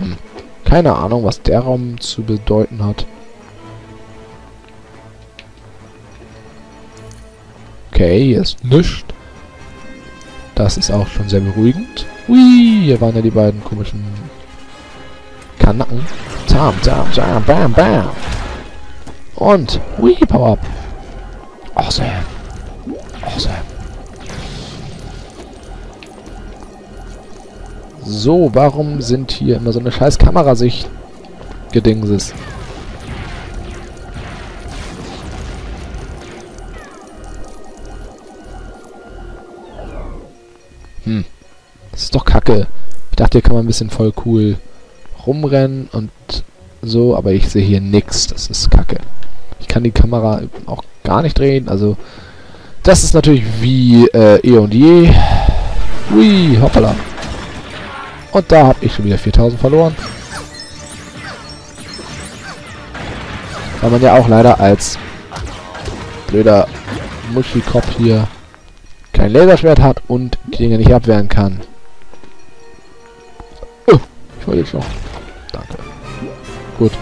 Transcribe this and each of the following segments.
Hm. Keine Ahnung, was der Raum zu bedeuten hat. Okay, hier ist nichts. Das ist auch schon sehr beruhigend. Hui, hier waren ja die beiden komischen Kanacken. Zam, zam, zam, bam, bam. Und, hui, Power Up. Awesome. Awesome. So, warum sind hier immer so eine scheiß Kamerasicht gedingses? Hm. Das ist doch kacke. Ich dachte, hier kann man ein bisschen voll cool rumrennen und so, aber ich sehe hier nichts. Das ist kacke. Ich kann die Kamera auch gar nicht drehen, also das ist natürlich wie äh, eh und je. Hui, hoppala. Und da habe ich schon wieder 4000 verloren. Weil man ja auch leider als blöder Muschikopf hier kein Laserschwert hat und die Dinge nicht abwehren kann. Oh, ich wollte jetzt noch. Danke. Gut.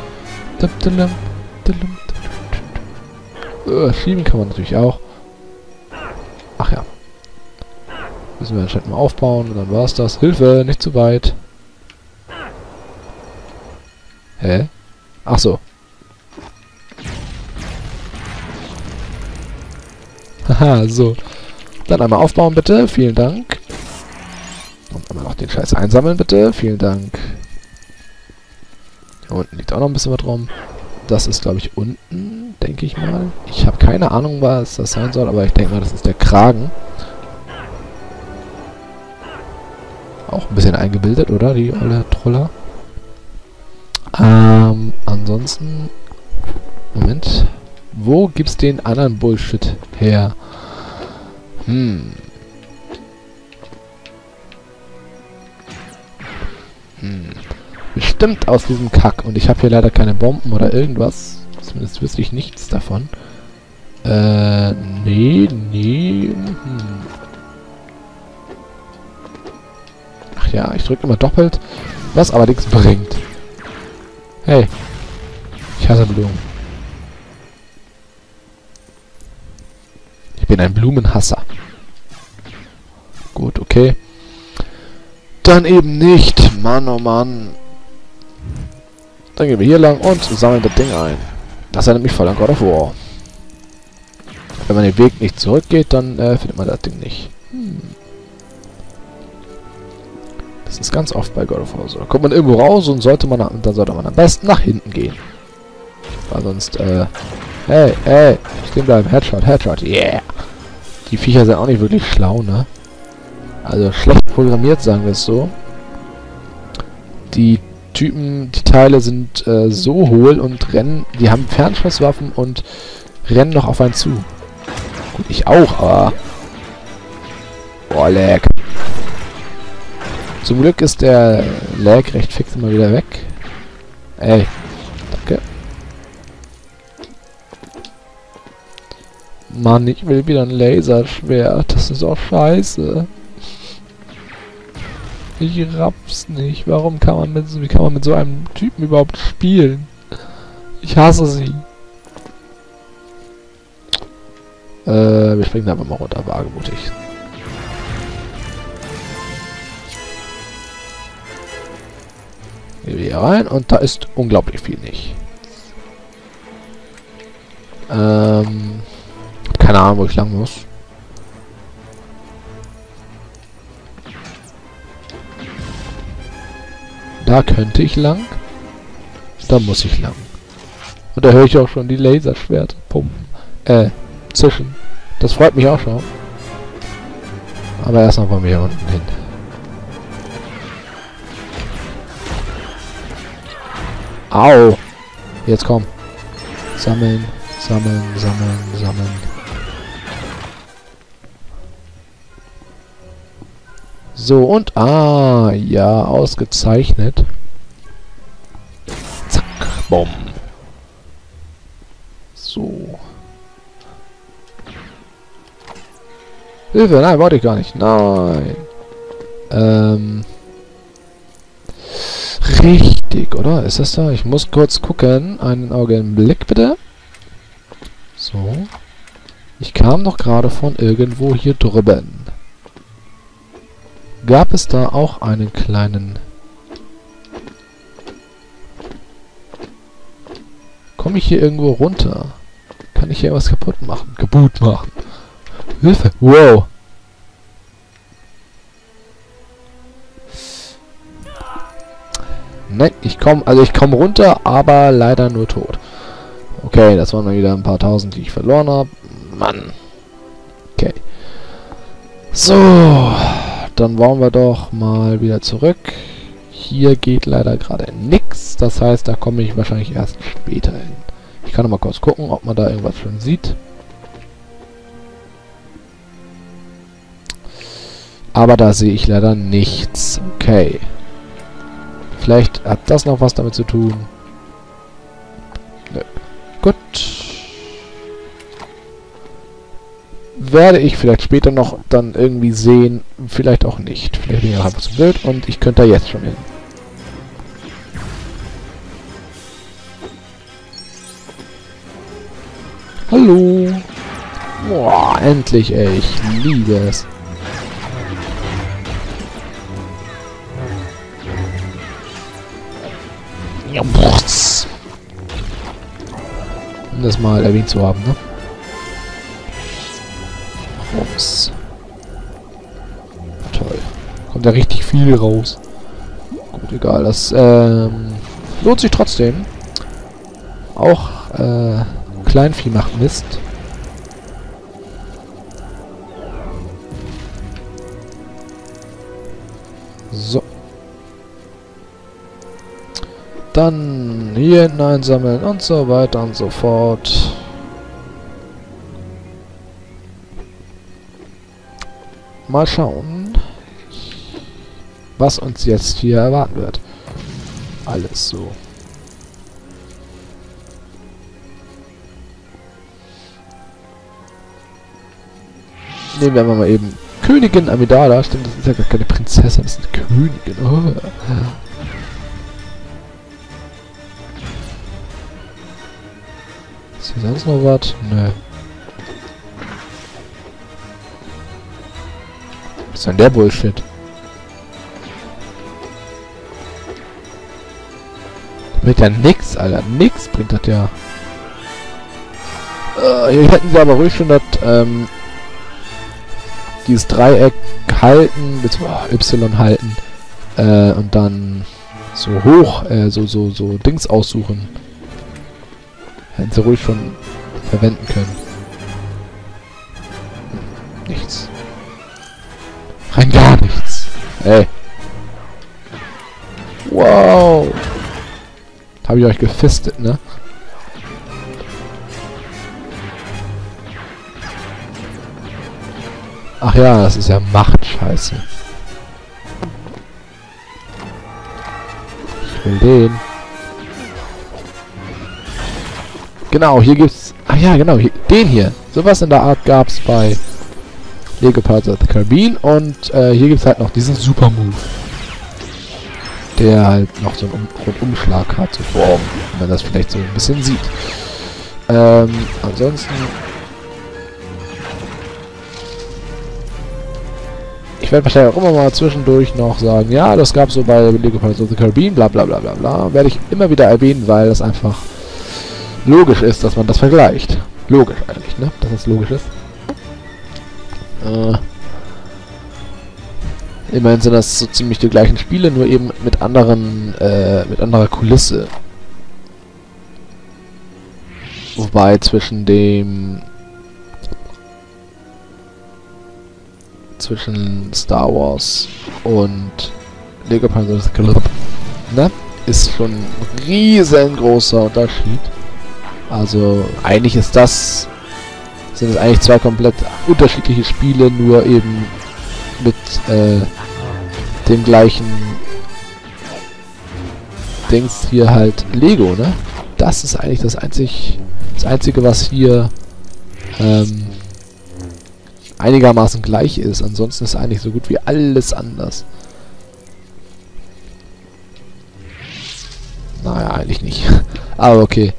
Uh, schieben kann man natürlich auch. Müssen wir anscheinend mal aufbauen und dann war's das. Hilfe, nicht zu weit. Hä? Ach so. Haha, so. Dann einmal aufbauen, bitte. Vielen Dank. Und einmal noch den Scheiß einsammeln, bitte. Vielen Dank. Hier unten liegt auch noch ein bisschen was rum. Das ist, glaube ich, unten, denke ich mal. Ich habe keine Ahnung, was das sein soll, aber ich denke mal, das ist der Kragen. Auch ein bisschen eingebildet, oder? Die olle Troller. Ähm, ansonsten... Moment. Wo gibt's den anderen Bullshit her? Hm. Hm. Bestimmt aus diesem Kack. Und ich habe hier leider keine Bomben oder irgendwas. Zumindest wüsste ich nichts davon. Äh, nee, nee. Hm. Ach ja, ich drücke immer doppelt. Was allerdings bringt. Hey. Ich hasse Blumen. Ich bin ein Blumenhasser. Gut, okay. Dann eben nicht. Mann, oh Mann. Dann gehen wir hier lang und sammeln das Ding ein. Das erinnert mich voll an God of War. Wenn man den Weg nicht zurückgeht, dann äh, findet man das Ding nicht. Hm. Das ist ganz oft bei God of War so. Da kommt man irgendwo raus und sollte man, dann sollte man am besten nach hinten gehen. Weil sonst, äh, hey, hey, stehen bleiben, Headshot, Headshot, yeah. Die Viecher sind auch nicht wirklich schlau, ne? Also schlecht programmiert, sagen wir es so. Die Typen, die Teile sind äh, so hohl und rennen, die haben Fernschusswaffen und rennen noch auf einen zu. Gut, ich auch, aber... Boah, Lag. Zum Glück ist der Lag recht fix immer wieder weg. Ey, danke. Mann, ich will wieder ein Laserschwert. Das ist auch scheiße. Ich raff's nicht. Warum kann man mit, wie kann man mit so einem Typen überhaupt spielen? Ich hasse sie. Äh, wir springen einfach mal runter, wagemutig. Gehen wir hier rein und da ist unglaublich viel nicht. Ähm, keine Ahnung, wo ich lang muss. Da könnte ich lang. Da muss ich lang. Und da höre ich auch schon die Laserschwerter pumpen. Äh, zischen. Das freut mich auch schon. Aber erst noch wir hier unten hin. Au! Jetzt komm. Sammeln, sammeln, sammeln, sammeln. So, und... Ah, ja, ausgezeichnet. Zack, bumm. So. Hilfe, nein, wollte ich gar nicht. Nein. Ähm... richtig, oder? Ist das da? Ich muss kurz gucken. Einen Augenblick, bitte. So. Ich kam doch gerade von irgendwo hier drüben. Gab es da auch einen kleinen... Komme ich hier irgendwo runter? Kann ich hier was kaputt machen? Kaputt machen. Hilfe! Wow! Nein, ich komme, also ich komme runter, aber leider nur tot. Okay, das waren dann wieder ein paar tausend, die ich verloren habe. Mann. Okay. So, dann wollen wir doch mal wieder zurück. Hier geht leider gerade nichts. Das heißt, da komme ich wahrscheinlich erst später hin. Ich kann noch mal kurz gucken, ob man da irgendwas schon sieht. Aber da sehe ich leider nichts. Okay. Vielleicht hat das noch was damit zu tun. Nö. Gut. Werde ich vielleicht später noch dann irgendwie sehen. Vielleicht auch nicht. Vielleicht bin ich auch einfach zu blöd und ich könnte da jetzt schon hin. Hallo. Boah, endlich, ey. Ich liebe es. Um das mal erwähnt zu haben, ne? Ups. Toll. Kommt da richtig viel raus. Gut, egal. Das ähm, lohnt sich trotzdem. Auch äh, Kleinvieh macht Mist. Dann hier hinten einsammeln und so weiter und so fort. Mal schauen, was uns jetzt hier erwarten wird. Alles so. Nehmen wir mal eben Königin Amidala. Stimmt, das ist ja gar keine Prinzessin, das ist eine Königin. Oh. Ist hier sonst noch was? Nö. Was ist denn der Bullshit? Bringt ja nix, Alter. Nix bringt das ja. Uh, hier hätten sie aber ruhig schon das, ähm, dieses Dreieck halten, beziehungsweise Y halten, äh, und dann so hoch, äh, so, so, so Dings aussuchen. Hätten sie ruhig schon verwenden können. Nichts. Rein gar nichts. Ey. Wow. Habe ich euch gefistet, ne? Ach ja, das ist ja Machtscheiße. Ich will den. Genau, hier gibt's... Ach ja, genau, hier, den hier. Sowas in der Art gab's bei Lego Pirates of the Caribbean. Und äh, hier gibt's halt noch diesen Super Move. Der halt noch so einen Rundumschlag hat, so Form, wenn man das vielleicht so ein bisschen sieht. Ähm, ansonsten Ich werde wahrscheinlich auch immer mal zwischendurch noch sagen, ja, das gab es so bei Lego Pirates of the Caribbean, bla bla bla bla bla. Werde ich immer wieder erwähnen, weil das einfach logisch ist, dass man das vergleicht. Logisch eigentlich, ne? Dass das logisch ist. Äh, immerhin sind das so ziemlich die gleichen Spiele, nur eben mit anderen, äh, mit anderer Kulisse. Wobei zwischen dem zwischen Star Wars und Lego Pirates ne? Ist schon ein riesengroßer Unterschied. Also eigentlich ist das sind es eigentlich zwei komplett unterschiedliche Spiele, nur eben mit äh, dem gleichen Dings hier halt Lego, ne? Das ist eigentlich das einzig das einzige, was hier ähm, einigermaßen gleich ist. Ansonsten ist eigentlich so gut wie alles anders. Naja, eigentlich nicht. aber okay.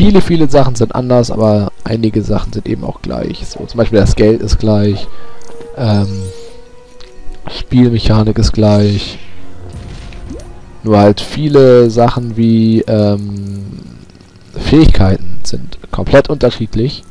Viele, viele Sachen sind anders, aber einige Sachen sind eben auch gleich. So, zum Beispiel das Geld ist gleich. Ähm, Spielmechanik ist gleich. Nur halt viele Sachen wie ähm, Fähigkeiten sind komplett unterschiedlich.